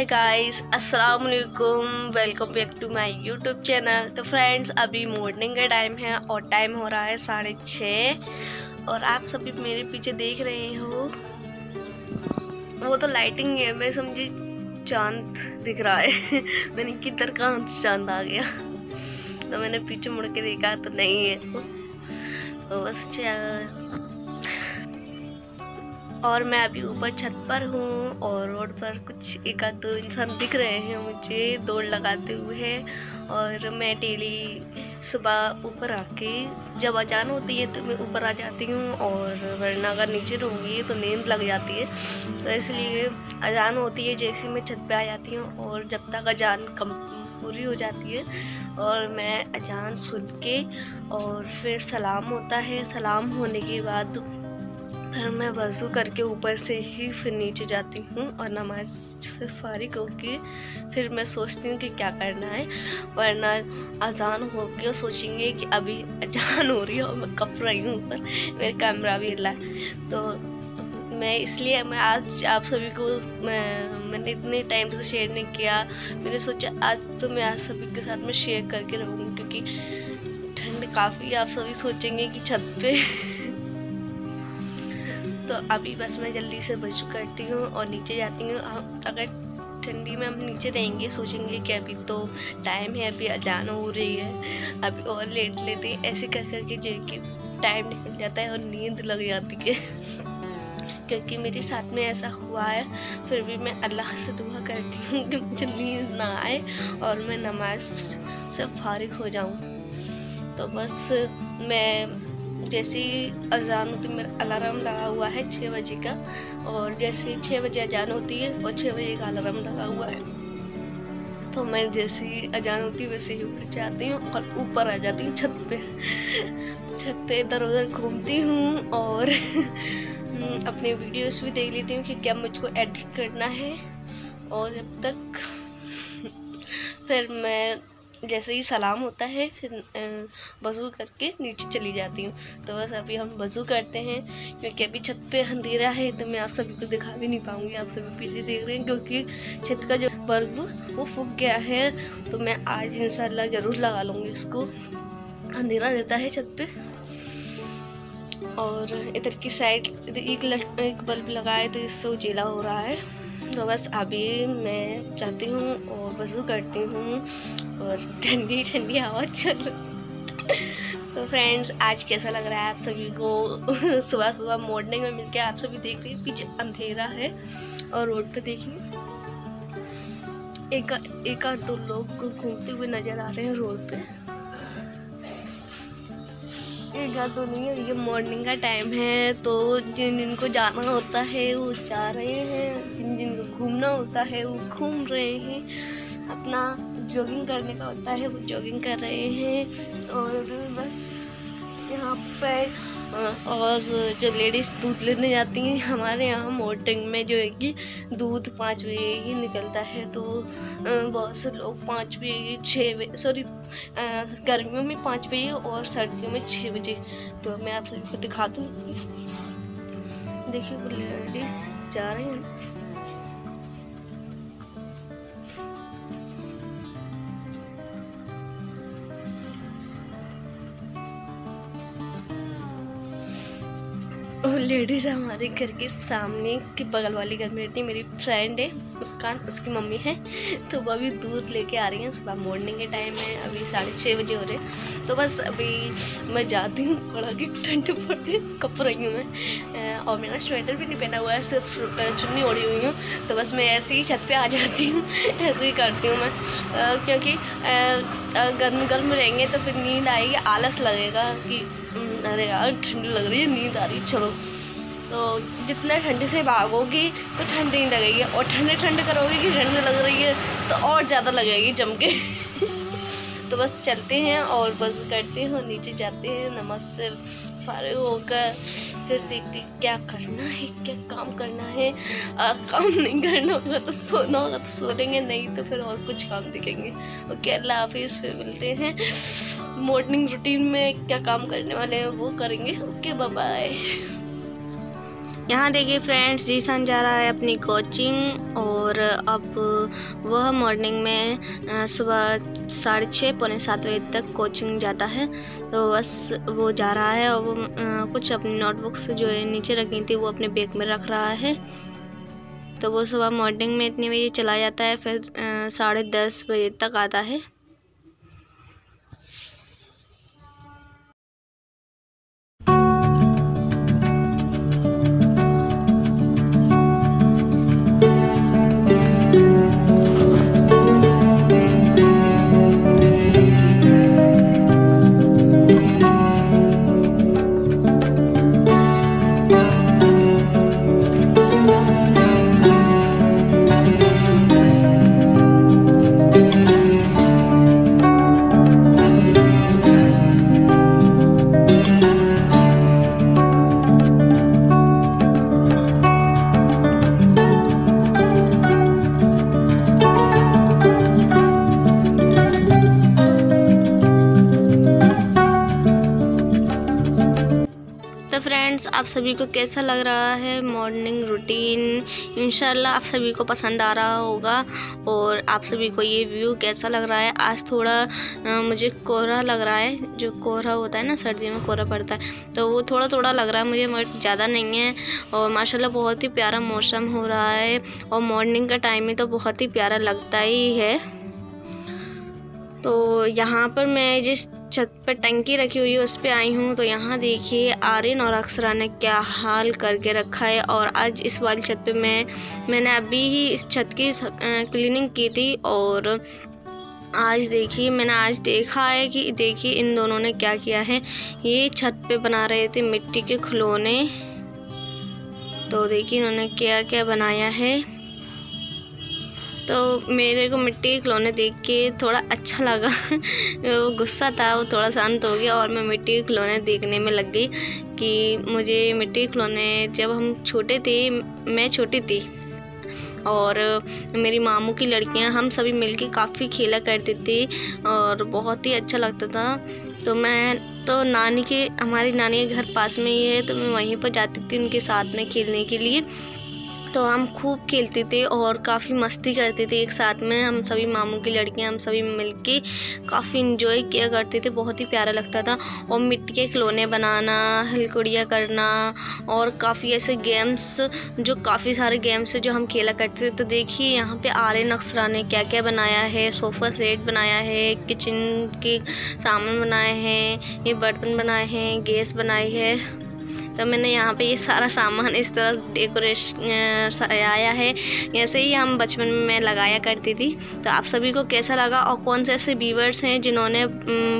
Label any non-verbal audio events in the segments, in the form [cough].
हाय guys अस्सलाम वालेकुम welcome back to my YouTube channel तो फ्रेंड्स अभी मॉर्निंग का टाइम है और टाइम हो रहा है साढ़े छः और आप सभी मेरे पीछे देख रहे हो। वो तो लाइटिंग है मैं समझी चाँद दिख रहा है। [laughs] मैंने किधर कहाँ चाँद आ गया। तो मैंने पीछे मुड़ के देखा तो नहीं है। तो बस और मैं अभी ऊपर छत पर हूँ और रोड पर कुछ एक आध दो इंसान दिख रहे हैं मुझे दौड़ लगाते हुए और मैं डेली सुबह ऊपर आके जब अजान होती है तो मैं ऊपर आ जाती हूँ और वरना अगर नीचे रहूँगी तो नींद लग जाती है। तो इसलिए अजान होती है जैसे मैं छत पे आ जाती हूँ और जब तक अजान कम पूरी हो जाती है और मैं अजान सुन के और फिर सलाम होता है। सलाम होने के बाद फिर मैं वज़ू करके ऊपर से ही फिर नीचे जाती हूँ और नमाज़ से फारिग होके फिर मैं सोचती हूँ कि क्या करना है, वरना अजान हो के सोचेंगे कि अभी अजान हो रही है और मैं कप रही हूँ ऊपर, मेरा कैमरा भी हिला तो मैं इसलिए मैं आज आप सभी को, मैं, मैंने इतने टाइम से शेयर नहीं किया। मैंने सोचा आज तो मैं आज सभी के साथ में शेयर करके रहूँगी, क्योंकि ठंड काफ़ी आप सभी सोचेंगे कि छत पे तो अभी बस मैं जल्दी से वज़ू करती हूँ और नीचे जाती हूँ। अगर ठंडी में हम नीचे रहेंगे सोचेंगे कि अभी तो टाइम है, अभी अजान हो रही है, अभी और लेट लेते हैं। ऐसे कर कर के जो कि टाइम निकल जाता है और नींद लग जाती है। [laughs] क्योंकि मेरे साथ में ऐसा हुआ है, फिर भी मैं अल्लाह से दुआ करती हूँ कि मुझे नींद ना आए और मैं नमाज़ से फारिग हो जाऊँ। तो बस मैं जैसे अजान होती, मेरा अलार्म लगा हुआ है छः बजे का, और जैसे छः बजे अजान होती है और छः बजे का अलार्म लगा हुआ है। तो मैं जैसे अजान होती है, वैसे ही ऊपर जाती हूँ और ऊपर आ जाती हूँ छत पे। छत पे इधर उधर घूमती हूँ और [laughs] अपने वीडियोस भी देख लेती हूँ कि क्या मुझको एडिट करना है। और जब तक [laughs] फिर मैं जैसे ही सलाम होता है, फिर वज़ू करके नीचे चली जाती हूँ। तो बस अभी हम वज़ू करते हैं, क्योंकि अभी छत पे अंधेरा है तो मैं आप सभी को दिखा भी नहीं पाऊँगी। आप सभी पीछे देख रहे हैं, क्योंकि छत का जो बल्ब वो फूक गया है। तो मैं आज इंशाल्लाह ज़रूर लगा लूँगी उसको। अंधेरा रहता है छत पे। और इधर की साइड एक लट, एक बल्ब लगाए तो इससे उजेला हो रहा है। तो बस अभी मैं जाती हूँ और वज़ू करती हूँ और ठंडी ठंडी हवा चल तो फ्रेंड्स आज कैसा लग रहा है आप सभी को? सुबह सुबह मॉर्निंग में मिलके आप सभी देख रहे हैं, पीछे अंधेरा है और रोड पे देखिए। एक एक आध दो लोग घूमते हुए नज़र आ रहे हैं रोड पे। एक आध दो नहीं है ये मॉर्निंग का टाइम है तो जिन, जिनको जाना होता है, वो जा रहे हैं। जिन जिनको घूमना होता है, वो घूम रहे हैं। अपना जॉगिंग करने का होता है, वो जॉगिंग कर रहे हैं। और बस यहाँ पर और जो लेडीज़ दूध लेने जाती हैं, हमारे यहाँ मोटिंग में जो है कि दूध पाँच बजे ही निकलता है। तो बहुत से लोग पाँच बजे छः बजे सॉरी गर्मियों में पाँच बजे और सर्दियों में छः बजे। तो मैं आप सभी को दिखा दूँ। देखिए वो लेडीज़ जा रहे हैं। लेडीज़ हमारे घर के सामने के बगल वाली घर में रहती है, मेरी फ्रेंड है, मुस्कान, उसकी मम्मी है। तो वो अभी दूध लेके आ रही हैं, सुबह मॉर्निंग के टाइम है, अभी साढ़े छः बजे हो रहे हैं। तो बस अभी मैं जाती हूँ, थोड़ा कि ठंड पड़े, कप रही हूँ मैं। और मेरा स्वेटर भी नहीं पहना हुआ है, सिर्फ़ चुन्नी ओढ़ी हुई हूँ। तो बस मैं ऐसे ही छत पर आ जाती हूँ, [laughs] ऐसे ही करती हूँ मैं। क्योंकि गर्म गर्म रहेंगे तो फिर नींद आएगी, आलस लगेगा कि अरे यार, ठंड लग रही है, नींद आ रही चलो। तो जितना ठंडी से भागोगी तो ठंड नहीं लगेगी, और ठंडे ठंड करोगे कि ठंड लग रही है तो और ज़्यादा लगेगी जम के। तो बस चलते हैं और बस करते हैं और नीचे जाते हैं नमाज़ से फारिग होकर फिर देखते क्या करना है क्या काम करना है। आ, काम नहीं करना होगा तो सोना होगा तो सो लेंगे नहीं तो फिर और कुछ काम दिखेंगे। ओके अल्लाह हाफिज़ फिर मिलते हैं। मॉर्निंग रूटीन में क्या काम करने वाले हैं वो करेंगे। ओके बाय यहाँ देखिए फ्रेंड्स जीसान जा रहा है अपनी कोचिंग और और अब वह मॉर्निंग में सुबह साढ़े छः पौने सात बजे तक कोचिंग जाता है। तो बस वो जा रहा है और वो कुछ अपनी नोटबुक्स जो है नीचे रखी थी वो अपने बैग में रख रहा है। तो वो सुबह मॉर्निंग में इतने बजे चला जाता है, फिर साढ़े दस बजे तक आता है। आप सभी को कैसा लग रहा है? मॉर्निंग रूटीन इंशाल्लाह आप सभी को पसंद आ रहा होगा और आप सभी को ये व्यू कैसा लग रहा है? आज थोड़ा आ, मुझे कोहरा लग रहा है जो कोहरा होता है ना सर्दी में कोहरा पड़ता है तो वो थोड़ा थोड़ा लग रहा है मुझे मगर ज़्यादा नहीं है और माशाल्लाह बहुत ही प्यारा मौसम हो रहा है और मॉर्निंग का टाइम में तो बहुत ही प्यारा लगता ही है। तो यहाँ पर मैं जिस छत पर टंकी रखी हुई है, उस पर आई हूँ। तो यहाँ देखिए, आर्यन और अक्सरा ने क्या हाल करके रखा है और आज इस वाली छत पे मैं, मैंने अभी ही इस छत की क्लीनिंग की थी और आज देखिए, मैंने आज देखा है कि, देखिए इन दोनों ने क्या किया है। ये छत पे बना रहे थे मिट्टी के खिलौने। तो देखिए इन्होंने क्या क्या बनाया है। तो मेरे को मिट्टी के खिलौने देख के थोड़ा अच्छा लगा। वो गुस्सा था, वो थोड़ा शांत हो गया और मैं मिट्टी के खिलौने देखने में लग गई कि मुझे मिट्टी के खिलौने जब हम छोटे थे, मैं छोटी थी और मेरी मामू की लड़कियाँ, हम सभी मिलके काफ़ी खेला करते थे और बहुत ही अच्छा लगता था। तो मैं तो नानी के, हमारी नानी के घर पास में ही है तो मैं वहीं पर जाती थी उनके साथ में खेलने के लिए। तो हम खूब खेलते थे और काफ़ी मस्ती करते थे एक साथ में। हम सभी मामू की लड़कियाँ, हम सभी मिलके काफ़ी इन्जॉय किया करते थे। बहुत ही प्यारा लगता था। और मिट्टी के खिलौने बनाना, हलकुड़िया करना और काफ़ी ऐसे गेम्स जो काफ़ी सारे गेम्स जो हम खेला करते थे। तो देखिए, यहाँ पे आर्य नक्सरा ने क्या क्या बनाया है। सोफ़ा सेट बनाया है किचन के सामान बनाए हैं, ये बर्तन बनाए हैं, गैस बनाई है। तो मैंने यहाँ पे ये सारा सामान इस तरह डेकोरेशन सजाया है। ऐसे ही हम बचपन में मैं लगाया करती थी। तो आप सभी को कैसा लगा और कौन से ऐसे व्यूवर्स हैं जिन्होंने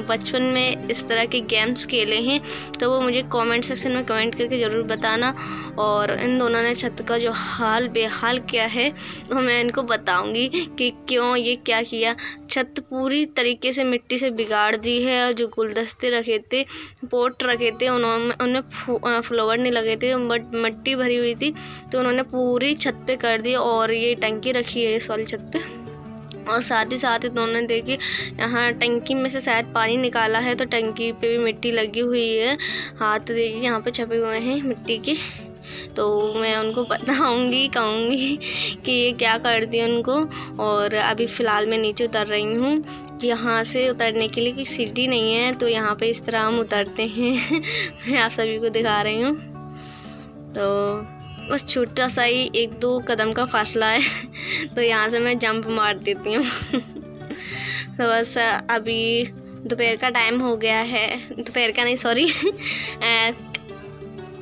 बचपन में इस तरह के गेम्स खेले हैं? तो वो मुझे कमेंट सेक्शन में कमेंट करके ज़रूर बताना। और इन दोनों ने छत का जो हाल बेहाल किया है तो मैं इनको बताऊँगी कि क्यों ये क्या किया। छत पूरी तरीके से मिट्टी से बिगाड़ दी है और जो गुलदस्ते रखे थे, पोट रखे थे, उन्होंने उन्हें फ्लावर नहीं लगे थे, बट मिट्टी भरी हुई थी तो उन्होंने पूरी छत पे कर दी और ये टंकी रखी है इस वाली छत पे। और साथ ही साथ दोनों देखी, यहाँ टंकी में से शायद पानी निकाला है तो टंकी पे भी मिट्टी लगी हुई है। हाथ देखिए, यहाँ पे छपे हुए हैं मिट्टी के। तो मैं उनको बताऊँगी, कहूँगी कि ये क्या कर दिया उनको। और अभी फ़िलहाल मैं नीचे उतर रही हूँ। यहाँ से उतरने के लिए कोई सीढ़ी नहीं है तो यहाँ पे इस तरह हम उतरते हैं। [laughs] मैं आप सभी को दिखा रही हूँ। तो बस छोटा सा ही एक दो कदम का फासला है। [laughs] तो यहाँ से मैं जंप मार देती हूँ। [laughs] तो बस अभी दोपहर का टाइम हो गया है। दोपहर का नहीं, सॉरी।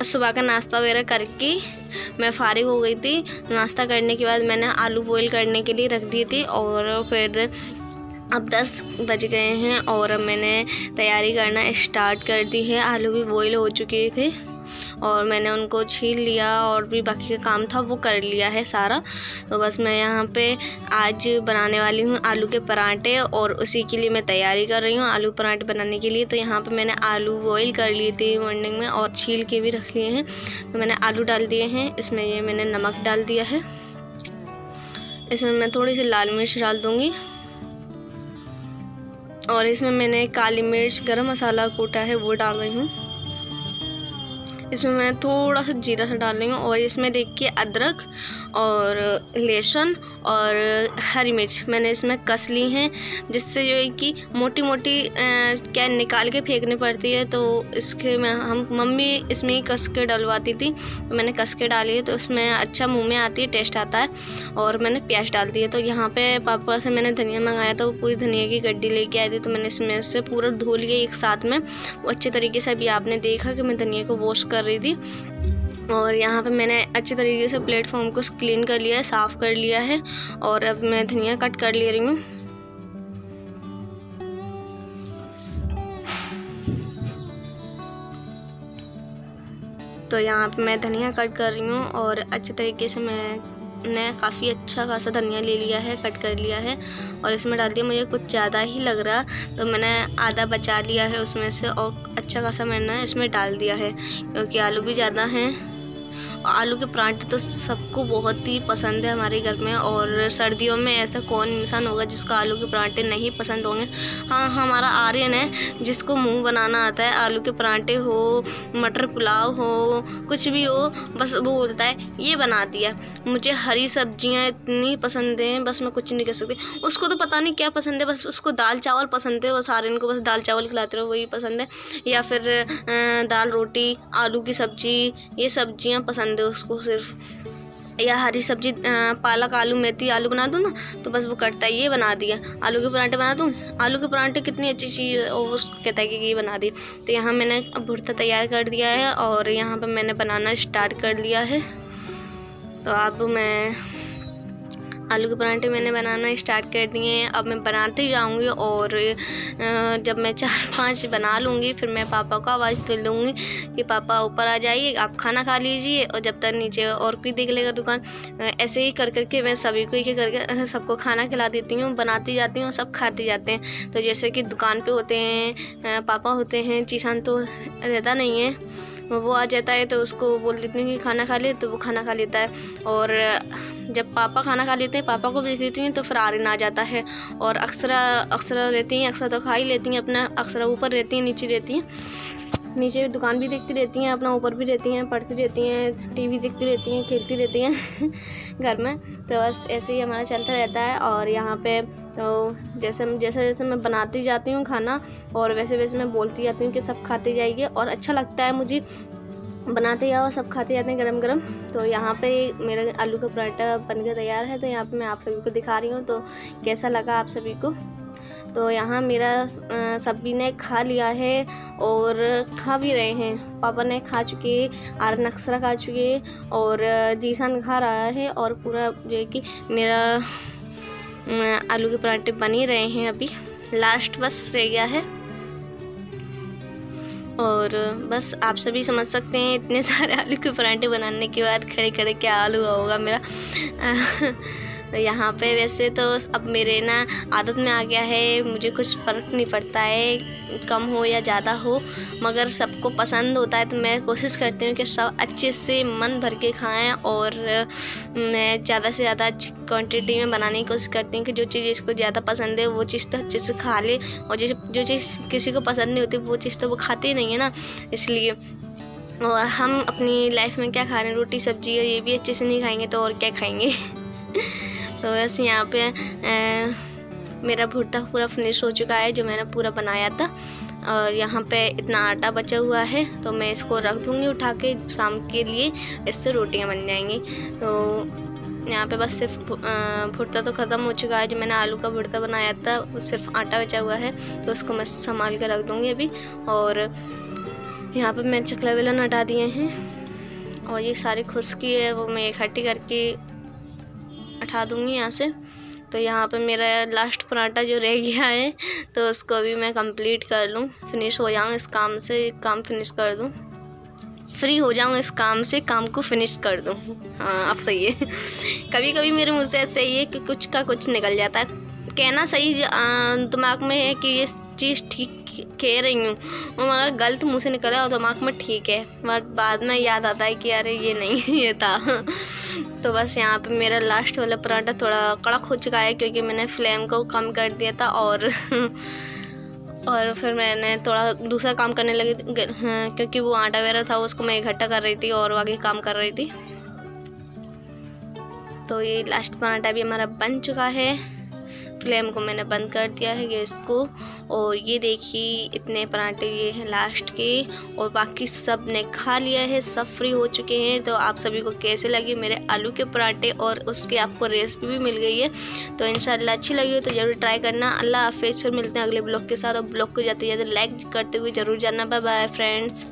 सुबह का नाश्ता वगैरह करके मैं फारिग हो गई थी। नाश्ता करने के बाद मैंने आलू बॉयल करने के लिए रख दी थी और फिर अब दस बज गए हैं और मैंने तैयारी करना स्टार्ट कर दी है। आलू भी बॉयल हो चुके थे। और मैंने उनको छील लिया और भी बाकी का काम था वो कर लिया है सारा। तो बस मैं यहाँ पे आज बनाने वाली हूँ आलू के पराठे और उसी के लिए मैं तैयारी कर रही हूँ आलू पराठे बनाने के लिए। तो यहाँ पे मैंने आलू बॉईल कर लिए थे मॉर्निंग में और छील के भी रख लिए हैं। तो मैंने आलू डाल दिए हैं, इसमें ये मैंने नमक डाल दिया है। इसमें मैं थोड़ी सी लाल मिर्च डाल दूँगी। और इसमें मैंने काली मिर्च, गरम मसाला कूटा है वो डाल रही हूँ। इसमें मैं थोड़ा सा जीरा सा डाल रही हूँ और इसमें देखिए अदरक और लहसुन और हरी मिर्च। मैंने इसमें कस ली हैं, जिससे जो है कि मोटी मोटी क्या निकाल के फेंकनी पड़ती है तो इसके मैं, हम, मम्मी इसमें ही कस के डलवाती थी। तो मैंने कस के डाली है तो उसमें अच्छा मुँह में आती है, टेस्ट आता है और मैंने प्याज डाल दी है। तो यहाँ पे पापा से मैंने धनिया मंगाया था, वो पूरी धनिया की गड्डी लेके आई थी तो मैंने इसमें से पूरा धो लिया एक साथ में। अच्छे तरीके से अभी आपने देखा कि मैं धनिया को वॉश कर रही थी। और यहाँ पे मैंने अच्छे तरीके से प्लेटफॉर्म को क्लीन कर लिया है, साफ़ कर लिया है। और अब मैं धनिया कट कर ले रही हूँ। तो यहाँ पे मैं धनिया कट कर रही हूँ और अच्छे तरीके से मैंने काफ़ी अच्छा खासा धनिया ले लिया है, कट कर लिया है और इसमें डाल दिया, मुझे कुछ ज़्यादा ही लग रहा तो मैंने आधा बचा लिया है उसमें से और अच्छा खासा मैंने इसमें डाल दिया है क्योंकि आलू भी ज़्यादा हैं। आलू के पराठे तो सबको बहुत ही पसंद है हमारे घर में और सर्दियों में ऐसा कौन इंसान होगा जिसको आलू के पराठे नहीं पसंद होंगे। हाँ हमारा आर्यन है जिसको मुँह बनाना आता है। आलू के पराठे हो, मटर पुलाव हो, कुछ भी हो, बस वो बोलता है, ये बना दिया। मुझे हरी सब्ज़ियाँ इतनी पसंद हैं, बस मैं कुछ नहीं कह सकती। उसको तो पता नहीं क्या पसंद है, बस उसको दाल चावल पसंद है। बस आर्यन को बस दाल चावल खिलाते रहो, वही पसंद है। या फिर दाल रोटी, आलू की सब्ज़ी, ये सब्ज़ियाँ पसंद है, उसको सिर्फ़ या हरी सब्ज़ी पालक, आलू, मेथी, आलू बना दूँ ना तो बस वो करता है, ये बना दिया। आलू के पराठे बना दूँ? आलू के पराठे कितनी अच्छी चीज़ और वो कहता है कि ये बना दी। तो यहाँ मैंने भुर्ता तैयार कर दिया है, और यहाँ पर मैंने बनाना स्टार्ट कर लिया है। तो अब मैं आलू के पराठे मैंने बनाना स्टार्ट कर दिए हैं। अब मैं बनाते जाऊँगी और जब मैं चार [laughs] पाँच बना लूँगी, फिर मैं पापा को आवाज़ दे लूँगी कि, पापा, ऊपर आ जाइए, आप खाना खा लीजिए। और जब तक नीचे और कोई देख लेगा दुकान ऐसे ही कर करके मैं सभी को एक करके सबको खाना खिला देती हूँ, बनाती जाती हूँ, सब खाते जाते हैं। तो जैसे कि दुकान पर होते हैं पापा होते हैं चीसान तो रहता नहीं है। वो आ जाता है तो उसको बोल देती हूँ कि खाना खा ले तो वो खाना खा लेता है। और जब पापा खाना खा लेते हैं, पापा को भी देती हूँ तो फिर आर्यन आ जाता है। और अक्सरा अक्सरा रहती हैं, अक्सरा तो खा ही लेती हैं, अपना अक्सरा ऊपर रहती हैं, नीचे रहती हैं। नीचे दुकान भी देखती रहती हैं, अपना ऊपर भी रहती हैं, पढ़ती रहती हैं, टीवी देखती रहती हैं, खेलती रहती हैं [laughs] घर में। तो बस ऐसे ही हमारा चलता रहता है और यहाँ पे तो जैसे जैसे जैसे मैं बनाती जाती हूँ खाना और वैसे वैसे मैं बोलती जाती हूँ कि सब खाते जाइए और अच्छा लगता है मुझे बनाते जाओ, सब खाते जाते हैं गरम गरम। तो यहाँ पे मेरा आलू का पराठा बन के तैयार है तो यहाँ पे मैं आप सभी को दिखा रही हूँ। तो कैसा लगा आप सभी को? तो यहाँ मेरा सभी ने खा लिया है और खा भी रहे हैं। पापा ने खा चुके आर नक्सरा खा चुके और जीसान खा रहा है और पूरा जो है कि मेरा आलू के पराठे बन ही रहे हैं अभी। लास्ट बस रह गया है। और बस आप सभी समझ सकते हैं, इतने सारे आलू के पराठे बनाने के बाद खड़े खड़े क्या आलू होगा मेरा। [laughs] तो यहाँ पे वैसे तो अब मेरे ना आदत में आ गया है, मुझे कुछ फ़र्क नहीं पड़ता है, कम हो या ज़्यादा हो। मगर सबको पसंद होता है तो मैं कोशिश करती हूँ कि सब अच्छे से मन भर के खाएँ और मैं ज़्यादा से ज़्यादा अच्छी क्वांटिटी में बनाने की कोशिश करती हूँ कि जो चीज़ इसको ज़्यादा पसंद है वो चीज़ तो अच्छे से खा ले और जो जो चीज़ किसी को पसंद नहीं होती वो चीज़ तो वो खाती नहीं है ना, इसलिए। और हम अपनी लाइफ में क्या खा रहे हैं, रोटी, सब्ज़ी और ये भी अच्छे से नहीं खाएँगे तो और क्या खाएँगे? [laughs] तो बस यहाँ पे आ, मेरा भुट्टा पूरा फिनिश हो चुका है जो मैंने पूरा बनाया था। और यहाँ पे इतना आटा बचा हुआ है तो मैं इसको रख दूँगी उठा के शाम के लिए इससे रोटियाँ बन जाएँगी। तो यहाँ पे बस सिर्फ़ भुट्टा तो ख़त्म हो चुका है जो मैंने आलू का भुट्टा बनाया था वो सिर्फ़ आटा बचा हुआ है तो उसको मैं संभाल कर रख दूँगी अभी। और यहाँ पे मैं चकला वेलन हटा दिए हैं और ये सारी खुश्की है वो मैं इकट्ठी करके उठा दूँगी यहाँ से। तो यहाँ पे मेरा लास्ट पराठा जो रह गया है तो उसको भी मैं कंप्लीट कर लूँ। फिनिश हो जाऊँ इस काम से, काम फिनिश कर दूँ। फ्री हो जाऊँ इस काम से, काम को फिनिश कर दूँ। हाँ आप सही है। [laughs] कभी कभी मेरे मुझसे ऐसे ही है कि कुछ का कुछ निकल जाता है। कहना सही दिमाग में है कि ये चीज़ ठीक कह रही हूँ। मगर गलत मुँह से निकला और दिमाग में ठीक है। मगर बाद में याद आता है कि अरे ये नहीं [laughs] ये था। [laughs] तो बस यहाँ पे मेरा लास्ट वाला पराठा थोड़ा कड़क हो चुका है क्योंकि मैंने फ्लेम को कम कर दिया था और [laughs] और फिर मैंने थोड़ा दूसरा काम करने लगी हाँ, क्योंकि वो आटा वगैरह था उसको मैं इकट्ठा कर रही थी और आगे काम कर रही थी। तो ये लास्ट पराठा भी हमारा बन चुका है। फ्लेम को मैंने बंद कर दिया है गैस को। और ये देखिए, इतने पराठे ये हैं लास्ट के। और बाकी सबने खा लिया है, सब फ्री हो चुके हैं। तो आप सभी को कैसे लगे मेरे आलू के पराठे? और उसके आपको रेसिपी भी मिल गई है। तो इंशाल्लाह अच्छी लगी हो तो ज़रूर ट्राई करना। अल्लाह हाफिज़, फिर मिलते हैं अगले ब्लॉग के साथ। और ब्लॉग को जाते जाते लाइक करते हुए ज़रूर जाना बाय बाय फ्रेंड्स